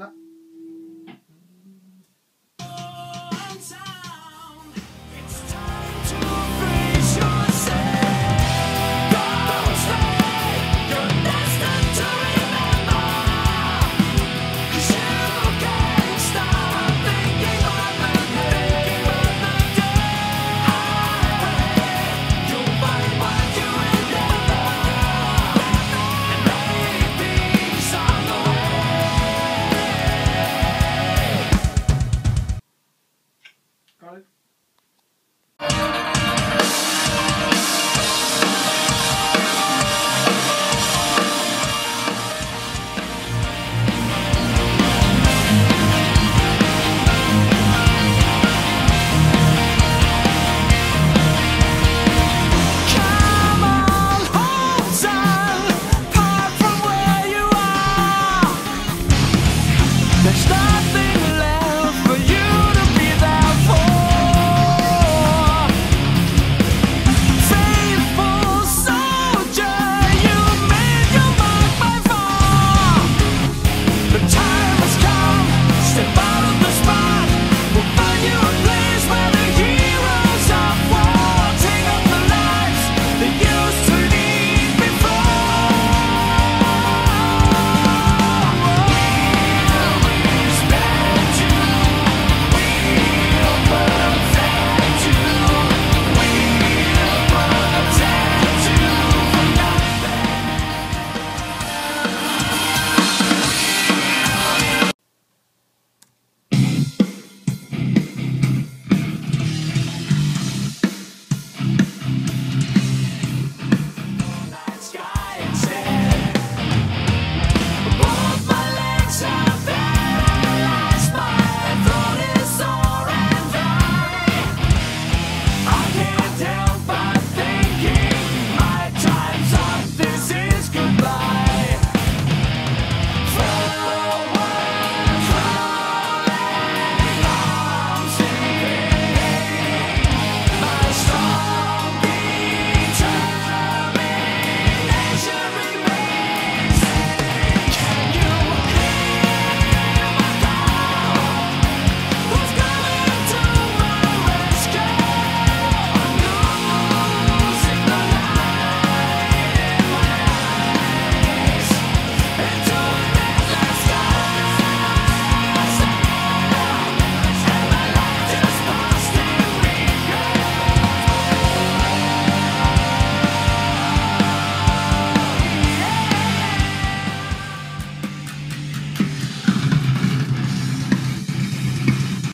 Ah,